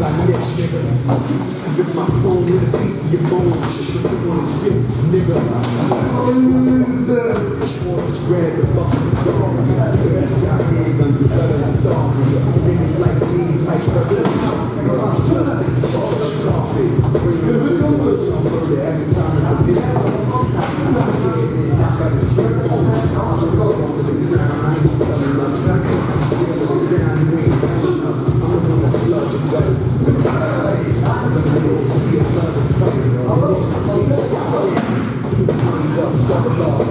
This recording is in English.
If my phone with a piece of your bones, if you wanna shit, nigga, grab the fucking song. The best shot handguns, the better star. Okay.